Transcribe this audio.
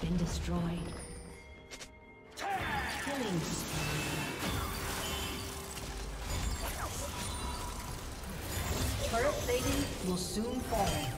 Been destroyed. Killing. Turret plating will soon fall.